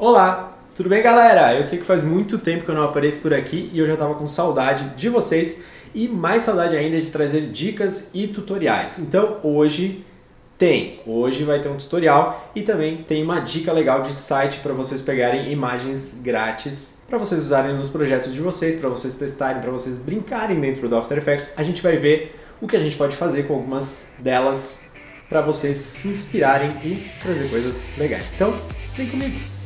Olá, tudo bem galera? Eu sei que faz muito tempo que eu não apareço por aqui e eu já estava com saudade de vocês e mais saudade ainda de trazer dicas e tutoriais. Então hoje tem, hoje vai ter um tutorial e também tem uma dica legal de site para vocês pegarem imagens grátis para vocês usarem nos projetos de vocês, para vocês testarem, para vocês brincarem dentro do After Effects. A gente vai ver o que a gente pode fazer com algumas delas para vocês se inspirarem e trazer coisas legais. Então, vem comigo!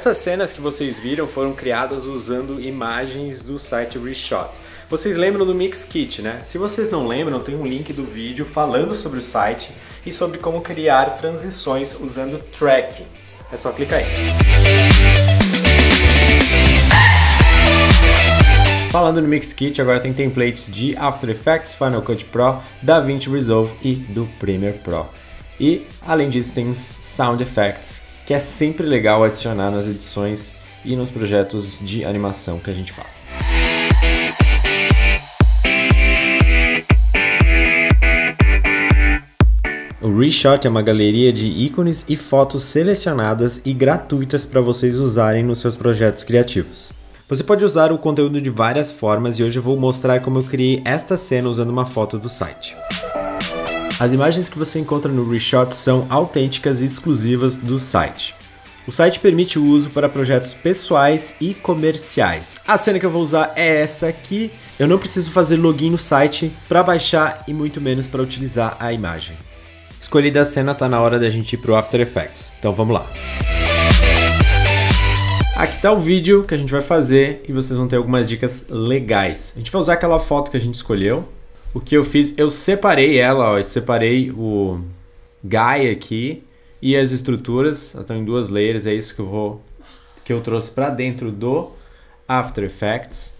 Essas cenas que vocês viram foram criadas usando imagens do site Reshot. Vocês lembram do Mix Kit, né? Se vocês não lembram, tem um link do vídeo falando sobre o site e sobre como criar transições usando tracking. É só clicar aí. Falando no Mix Kit, agora tem templates de After Effects, Final Cut Pro, DaVinci Resolve e do Premiere Pro. E, além disso, tem os Sound Effects, que é sempre legal adicionar nas edições e nos projetos de animação que a gente faz. O Reshot é uma galeria de ícones e fotos selecionadas e gratuitas para vocês usarem nos seus projetos criativos. Você pode usar o conteúdo de várias formas e hoje eu vou mostrar como eu criei esta cena usando uma foto do site. As imagens que você encontra no Reshot são autênticas e exclusivas do site. O site permite o uso para projetos pessoais e comerciais. A cena que eu vou usar é essa aqui. Eu não preciso fazer login no site para baixar e muito menos para utilizar a imagem. Escolhida a cena, tá na hora da gente ir pro After Effects. Então vamos lá. Aqui está o vídeo que a gente vai fazer e vocês vão ter algumas dicas legais. A gente vai usar aquela foto que a gente escolheu. O que eu fiz, eu separei ela, ó, eu separei o Guy aqui e as estruturas, estão em duas layers, é isso que eu vou que eu trouxe para dentro do After Effects.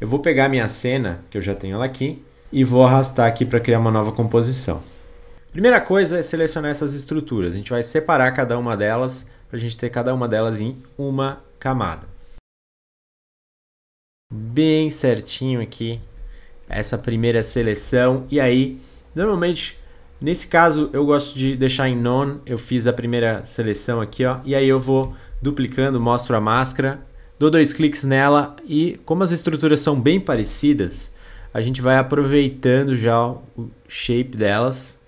Eu vou pegar minha cena, que eu já tenho ela aqui, e vou arrastar aqui para criar uma nova composição. Primeira coisa é selecionar essas estruturas. A gente vai separar cada uma delas para a gente ter cada uma delas em uma camada. Bem certinho aqui essa primeira seleção e aí normalmente nesse caso eu gosto de deixar em none eu fiz a primeira seleção aqui ó e aí eu vou duplicando mostro a máscara dou dois cliques nela e como as estruturas são bem parecidas a gente vai aproveitando já o shape delas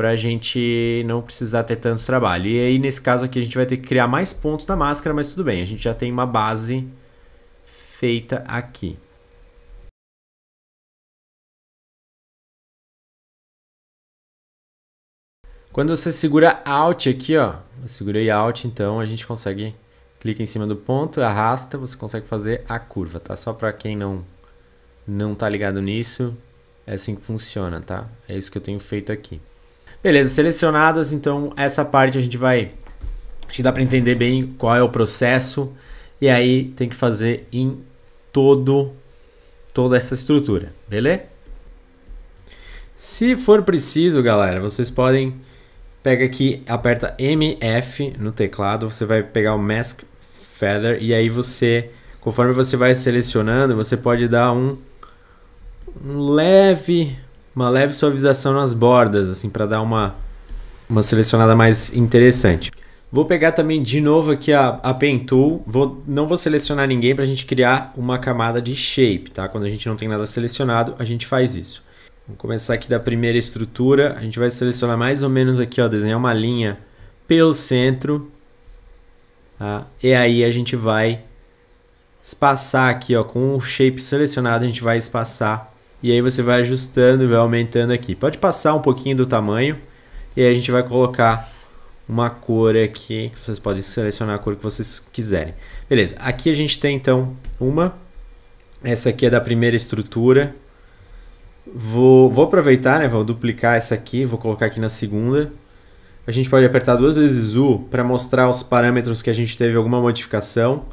para a gente não precisar ter tanto trabalho. E aí, nesse caso aqui, a gente vai ter que criar mais pontos da máscara, mas tudo bem, a gente já tem uma base feita aqui. Quando você segura Alt aqui, ó, eu segurei Alt, então a gente consegue, clica em cima do ponto, arrasta, você consegue fazer a curva, tá? Só para quem não não tá ligado nisso, é assim que funciona, tá? É isso que eu tenho feito aqui. Beleza, selecionadas, então essa parte a gente vai. Acho que dá para entender bem qual é o processo. E aí tem que fazer em todo toda essa estrutura, beleza? Se for preciso, galera, vocês podem pega aqui, aperta MF no teclado, você vai pegar o Mask Feather e aí você, conforme você vai selecionando, você pode dar um, um leve uma leve suavização nas bordas, assim, para dar uma, uma selecionada mais interessante. Vou pegar também de novo aqui a, a Pen Tool, vou, não vou selecionar ninguém para a gente criar uma camada de shape, tá? Quando a gente não tem nada selecionado, a gente faz isso. Vamos começar aqui da primeira estrutura, a gente vai selecionar mais ou menos aqui, ó, desenhar uma linha pelo centro, tá? E aí a gente vai espaçar aqui, ó, com o shape selecionado, a gente vai espaçar e aí você vai ajustando vai aumentando aqui. Pode passar um pouquinho do tamanho e aí a gente vai colocar uma cor aqui, vocês podem selecionar a cor que vocês quiserem. Beleza, aqui a gente tem então uma, essa aqui é da primeira estrutura. Vou, vou aproveitar, né, vou duplicar essa aqui, vou colocar aqui na segunda. A gente pode apertar duas vezes U para mostrar os parâmetros que a gente teve alguma modificação.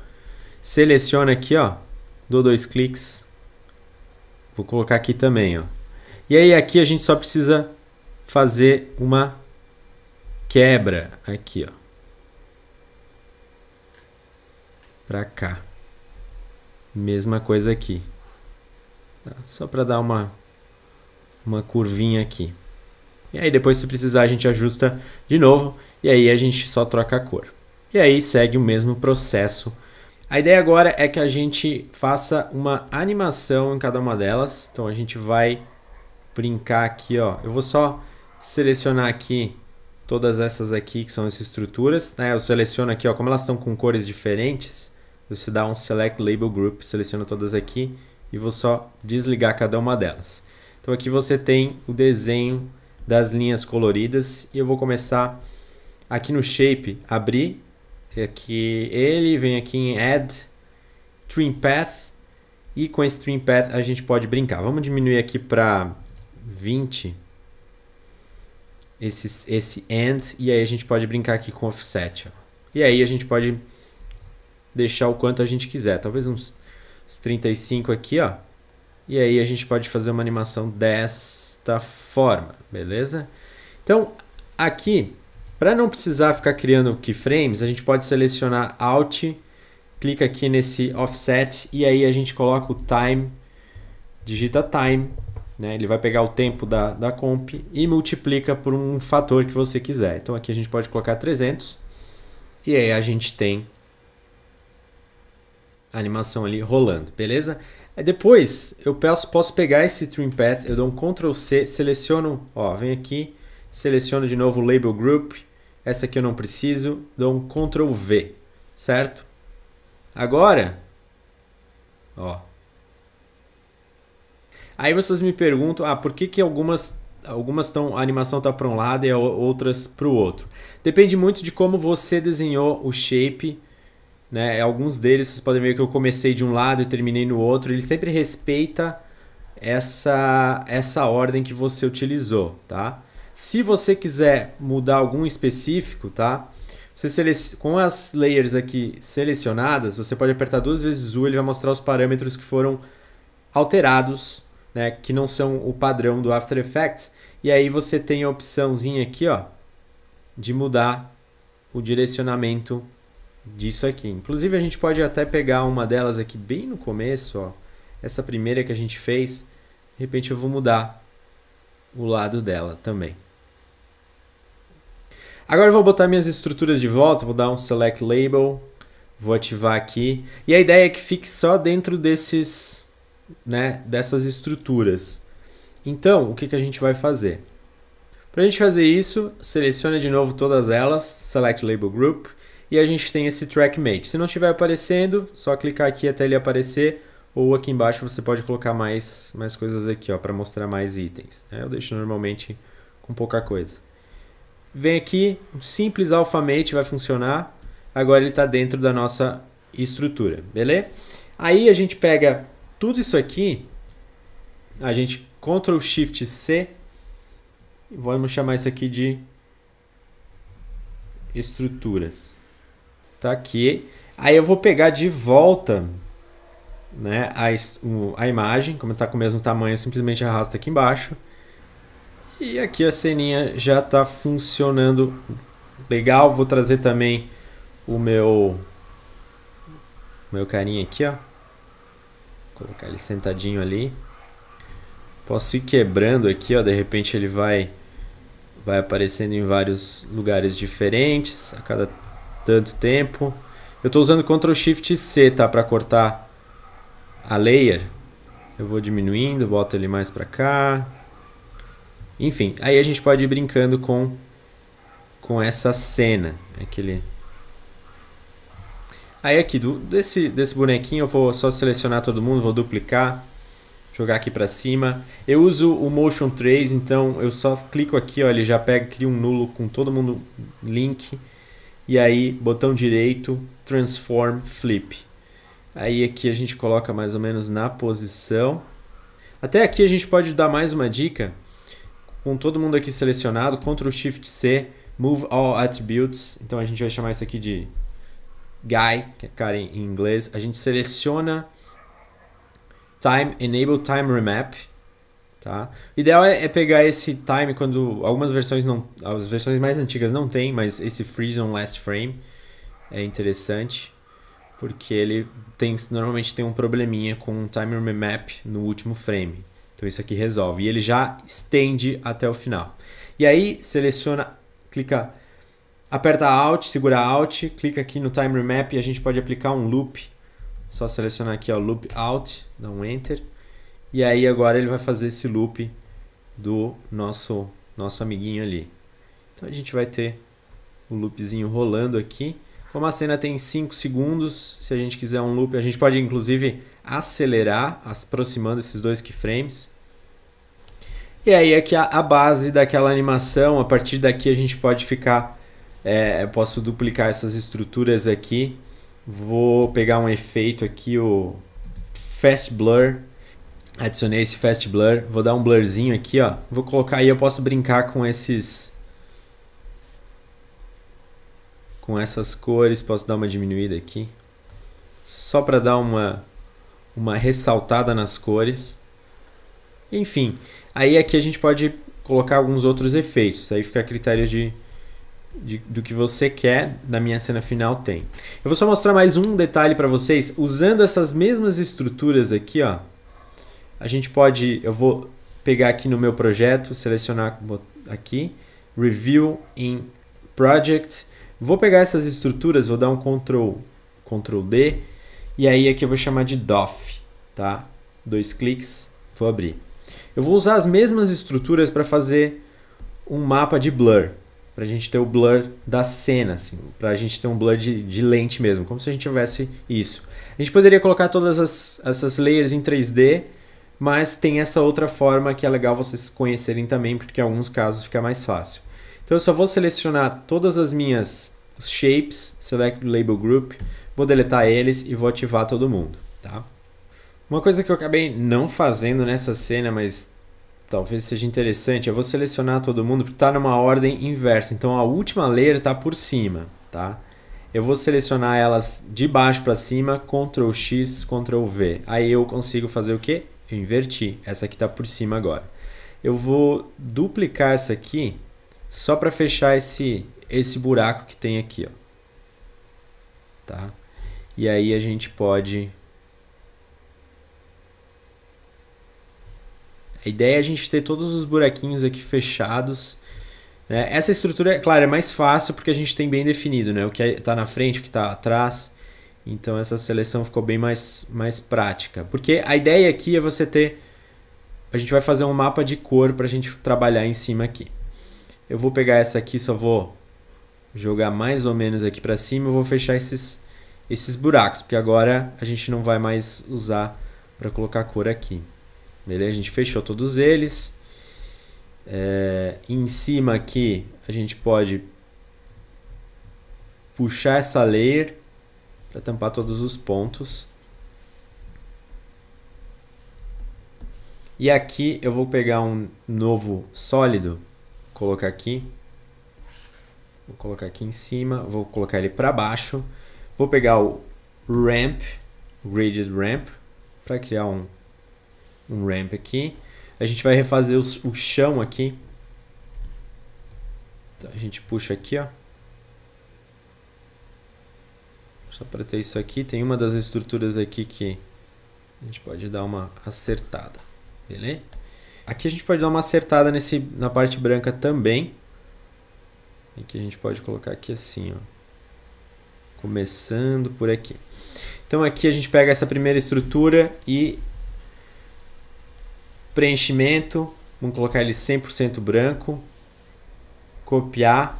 Seleciona aqui, ó, dou dois cliques, Vou colocar aqui também, ó. E aí aqui a gente só precisa fazer uma quebra aqui, ó. Para cá. Mesma coisa aqui. Tá? Só para dar uma, uma curvinha aqui. E aí depois se precisar a gente ajusta de novo e aí a gente só troca a cor. E aí segue o mesmo processo. A ideia agora é que a gente faça uma animação em cada uma delas. Então a gente vai brincar aqui, ó. Eu vou só selecionar aqui todas essas aqui que são as estruturas, né? Eu seleciono aqui, ó, como elas estão com cores diferentes, você dá um select label group, seleciona todas aqui e vou só desligar cada uma delas. Então aqui você tem o desenho das linhas coloridas e eu vou começar aqui no shape, abrir aqui ele, vem aqui em add trim path e com esse trim path a gente pode brincar. Vamos diminuir aqui para 20 esse, esse end e aí a gente pode brincar aqui com offset. Ó. E aí a gente pode deixar o quanto a gente quiser, talvez uns, uns 35 aqui, ó. E aí a gente pode fazer uma animação desta forma, beleza? Então, aqui, para não precisar ficar criando keyframes, a gente pode selecionar Alt, clica aqui nesse Offset e aí a gente coloca o Time, digita Time, né? ele vai pegar o tempo da, da comp e multiplica por um fator que você quiser. Então aqui a gente pode colocar 300 e aí a gente tem a animação ali rolando, beleza? Aí depois eu peço, posso pegar esse trim path, eu dou um Ctrl C, seleciono, ó, vem aqui, seleciono de novo o label group, essa aqui eu não preciso, dou um Ctrl V, certo? Agora, ó. Aí vocês me perguntam, ah, por que que algumas algumas estão a animação está para um lado e outras para o outro? Depende muito de como você desenhou o shape né? Alguns deles vocês podem ver que eu comecei de um lado e terminei no outro. Ele sempre respeita essa, essa ordem que você utilizou, tá? Se você quiser mudar algum específico, tá? Você. Com as layers aqui selecionadas, você pode apertar duas vezes U, ele vai mostrar os parâmetros que foram alterados, né? Que não são o padrão do After Effects. E aí você tem a opçãozinha aqui, ó, de mudar o direcionamento disso aqui. Inclusive a gente pode até pegar uma delas aqui bem no começo, ó. Essa primeira que a gente fez, de repente eu vou mudar o lado dela também. Agora eu vou botar minhas estruturas de volta, vou dar um select label, vou ativar aqui. E a ideia é que fique só dentro desses, né, dessas estruturas. Então, o que, que a gente vai fazer? Para a gente fazer isso, selecione de novo todas elas, select label group, e a gente tem esse trackmate. Se não estiver aparecendo, só clicar aqui até ele aparecer, ou aqui embaixo você pode colocar mais, mais coisas aqui para mostrar mais itens. Né? Eu deixo normalmente com pouca coisa. Vem aqui, um simples alfamate vai funcionar. Agora ele está dentro da nossa estrutura, beleza? Aí a gente pega tudo isso aqui, a gente Ctrl Shift C, vamos chamar isso aqui de estruturas. Tá aqui. Aí eu vou pegar de volta né, a, a imagem, como está com o mesmo tamanho, simplesmente arrasta aqui embaixo. E aqui a ceninha já está funcionando legal. Vou trazer também o meu meu carinha aqui, ó. Colocar ele sentadinho ali. Posso ir quebrando aqui, ó. De repente ele vai vai aparecendo em vários lugares diferentes a cada tanto tempo. Eu estou usando Ctrl Shift C, tá, para cortar a layer. Eu vou diminuindo, boto ele mais para cá. Enfim, aí a gente pode ir brincando com com essa cena, aquele Aí aqui do, desse desse bonequinho eu vou só selecionar todo mundo, vou duplicar, jogar aqui para cima. Eu uso o Motion Trace, então eu só clico aqui, ó, ele já pega, cria um nulo com todo mundo link e aí botão direito, transform flip. Aí aqui a gente coloca mais ou menos na posição. Até aqui a gente pode dar mais uma dica. Com todo mundo aqui selecionado, Ctrl Shift C, Move All Attributes. Então a gente vai chamar isso aqui de Guy, que é cara em inglês. A gente seleciona Time, Enable Time Remap. Tá? O ideal é, é, pegar esse time quando algumas versões não, as versões mais antigas não tem, mas esse freeze on last frame é interessante. porque ele tem normalmente tem um probleminha com o timer map no último frame. Então isso aqui resolve. E ele já estende até o final. E aí seleciona, clica, aperta Alt, segura Alt, clica aqui no timer map e a gente pode aplicar um loop. Só selecionar aqui o loop Alt, dá um Enter. E aí agora ele vai fazer esse loop do nosso nosso amiguinho ali. Então a gente vai ter o loopzinho rolando aqui. Como a cena tem 5 segundos, se a gente quiser um loop, a gente pode inclusive acelerar, aproximando esses dois keyframes. E aí aqui a, a base daquela animação, a partir daqui a gente pode ficar, é, eu posso duplicar essas estruturas aqui. Vou pegar um efeito aqui, o Fast Blur. Adicionei esse Fast Blur, vou dar um blurzinho aqui, ó. Vou colocar aí, eu posso brincar com esses com essas cores, posso dar uma diminuída aqui, só para dar uma, uma ressaltada nas cores. Enfim, aí aqui a gente pode colocar alguns outros efeitos, aí fica a critério de, de, do que você quer, na minha cena final tem. Eu vou só mostrar mais um detalhe para vocês, usando essas mesmas estruturas aqui, ó, a gente pode, eu vou pegar aqui no meu projeto, selecionar aqui, Review in Project, Vou pegar essas estruturas, vou dar um Ctrl, Ctrl D e aí aqui eu vou chamar de DOF, tá? Dois cliques, vou abrir. Eu vou usar as mesmas estruturas para fazer um mapa de blur, para a gente ter o blur da cena, assim, para a gente ter um blur de, de lente mesmo, como se a gente tivesse isso. A gente poderia colocar todas as, essas layers em 3D, mas tem essa outra forma que é legal vocês conhecerem também, porque em alguns casos fica mais fácil. Então eu só vou selecionar todas as minhas shapes, select label group, vou deletar eles e vou ativar todo mundo, tá? Uma coisa que eu acabei não fazendo nessa cena, mas talvez seja interessante, eu vou selecionar todo mundo porque está numa ordem inversa. Então a última layer está por cima, tá? Eu vou selecionar elas de baixo para cima, Ctrl X, Ctrl V. Aí eu consigo fazer o que? Eu inverti. Essa aqui está por cima agora. Eu vou duplicar essa aqui só para fechar esse, esse buraco que tem aqui, ó. Tá? E aí a gente pode... A ideia é a gente ter todos os buraquinhos aqui fechados. Né? Essa estrutura, é claro, é mais fácil porque a gente tem bem definido né? o que está na frente, o que está atrás. Então essa seleção ficou bem mais, mais prática. Porque a ideia aqui é você ter... A gente vai fazer um mapa de cor para a gente trabalhar em cima aqui. Eu vou pegar essa aqui, só vou jogar mais ou menos aqui para cima. Eu vou fechar esses, esses buracos, porque agora a gente não vai mais usar para colocar cor aqui. Beleza? A gente fechou todos eles. É, em cima aqui a gente pode puxar essa layer para tampar todos os pontos. E aqui eu vou pegar um novo sólido colocar aqui. Vou colocar aqui em cima, vou colocar ele para baixo. Vou pegar o ramp, graded ramp, para criar um, um ramp aqui. A gente vai refazer os, o chão aqui. Então, a gente puxa aqui, ó. Só para ter isso aqui, tem uma das estruturas aqui que a gente pode dar uma acertada, beleza? Aqui a gente pode dar uma acertada nesse, na parte branca também. E que a gente pode colocar aqui assim, ó. Começando por aqui. Então aqui a gente pega essa primeira estrutura e preenchimento, vamos colocar ele 100% branco, copiar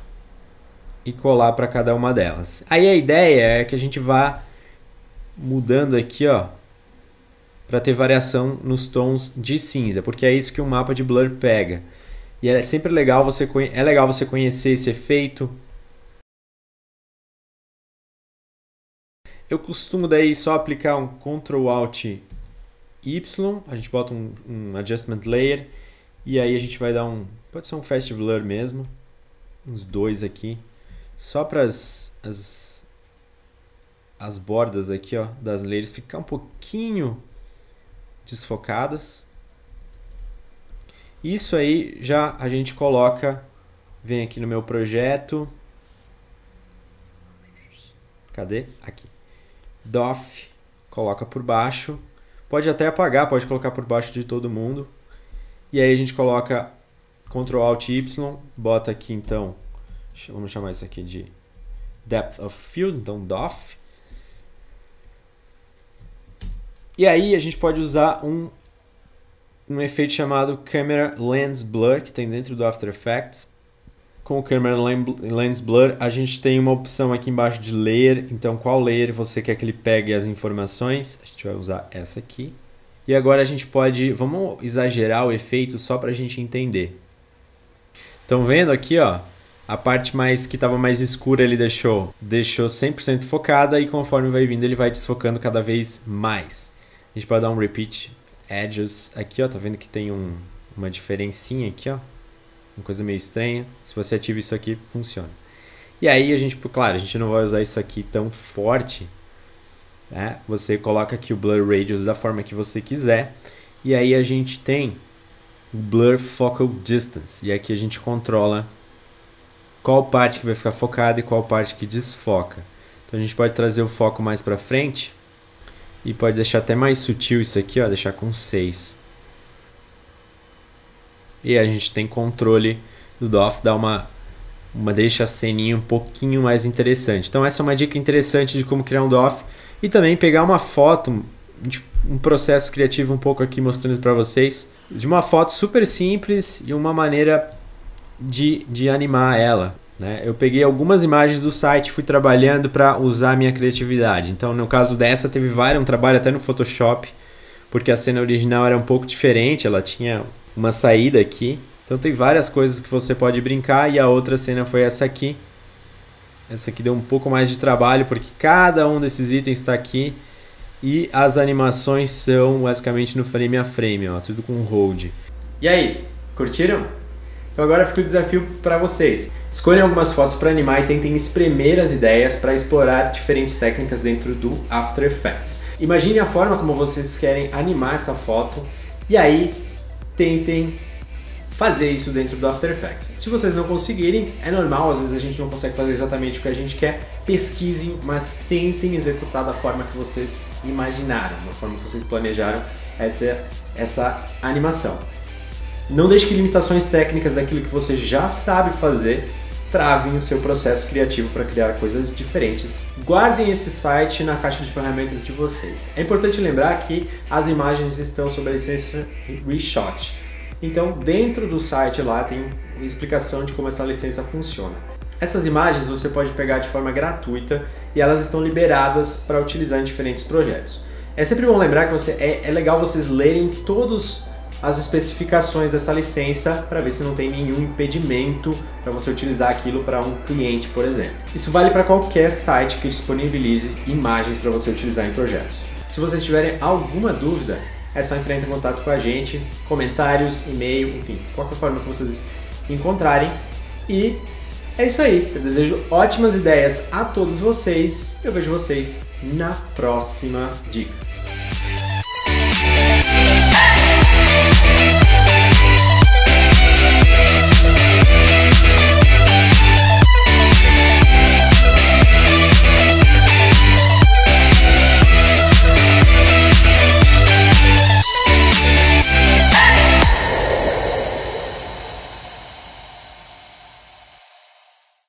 e colar para cada uma delas. Aí a ideia é que a gente vá mudando aqui, ó, para ter variação nos tons de cinza, porque é isso que o mapa de blur pega. E é sempre legal você é legal você conhecer esse efeito. Eu costumo daí só aplicar um Ctrl Alt Y, a gente bota um, um adjustment layer e aí a gente vai dar um, pode ser um fast blur mesmo, uns dois aqui, só para as, as as bordas aqui, ó, das layers ficar um pouquinho desfocadas. Isso aí já a gente coloca, vem aqui no meu projeto. Cadê? Aqui. DOF, coloca por baixo. Pode até apagar, pode colocar por baixo de todo mundo. E aí a gente coloca Ctrl Alt Y, bota aqui então, vamos chamar isso aqui de Depth of Field, então DOF. E aí a gente pode usar um, um efeito chamado Camera Lens Blur, que tem dentro do After Effects. Com o Camera Lens Blur, a gente tem uma opção aqui embaixo de Layer. Então, qual Layer você quer que ele pegue as informações? A gente vai usar essa aqui. E agora a gente pode... Vamos exagerar o efeito só para a gente entender. Estão vendo aqui, ó? A parte mais que estava mais escura ele deixou, deixou 100% focada e conforme vai vindo ele vai desfocando cada vez mais. A gente pode dar um repeat edges aqui, ó, tá vendo que tem um, uma diferencinha aqui, ó. Uma coisa meio estranha. Se você ativa isso aqui, funciona. E aí a gente, claro, a gente não vai usar isso aqui tão forte, né? Você coloca aqui o blur radius da forma que você quiser. E aí a gente tem o blur focal distance. E aqui a gente controla qual parte que vai ficar focada e qual parte que desfoca. Então a gente pode trazer o foco mais para frente e pode deixar até mais sutil isso aqui, ó, deixar com 6. E a gente tem controle do DOF, dá uma, uma deixa a ceninha um pouquinho mais interessante. Então essa é uma dica interessante de como criar um DOF e também pegar uma foto, um processo criativo um pouco aqui mostrando para vocês, de uma foto super simples e uma maneira de, de animar ela. Né? Eu peguei algumas imagens do site, fui trabalhando para usar a minha criatividade. Então, no caso dessa, teve vários, um trabalho até no Photoshop, porque a cena original era um pouco diferente, ela tinha uma saída aqui. Então, tem várias coisas que você pode brincar, e a outra cena foi essa aqui. Essa aqui deu um pouco mais de trabalho, porque cada um desses itens está aqui. E as animações são basicamente no frame a frame, ó, tudo com hold. E aí, curtiram? Então agora fica o desafio para vocês. Escolham algumas fotos para animar e tentem espremer as ideias para explorar diferentes técnicas dentro do After Effects. Imagine a forma como vocês querem animar essa foto e aí tentem fazer isso dentro do After Effects. Se vocês não conseguirem, é normal, às vezes a gente não consegue fazer exatamente o que a gente quer. Pesquisem, mas tentem executar da forma que vocês imaginaram, da forma que vocês planejaram essa, essa animação. Não deixe que limitações técnicas daquilo que você já sabe fazer travem o seu processo criativo para criar coisas diferentes. Guardem esse site na caixa de ferramentas de vocês. É importante lembrar que as imagens estão sob a licença Reshot. Então, dentro do site lá tem explicação de como essa licença funciona. Essas imagens você pode pegar de forma gratuita e elas estão liberadas para utilizar em diferentes projetos. É sempre bom lembrar que você, é, é legal vocês lerem todos as especificações dessa licença para ver se não tem nenhum impedimento para você utilizar aquilo para um cliente, por exemplo. Isso vale para qualquer site que disponibilize imagens para você utilizar em projetos. Se vocês tiverem alguma dúvida, é só entrar em contato com a gente, comentários, e-mail, enfim, qualquer forma que vocês encontrarem. E é isso aí. Eu desejo ótimas ideias a todos vocês. Eu vejo vocês na próxima dica.